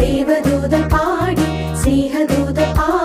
தேவதூதன் பாடி சிங்கதூதன் பாடி.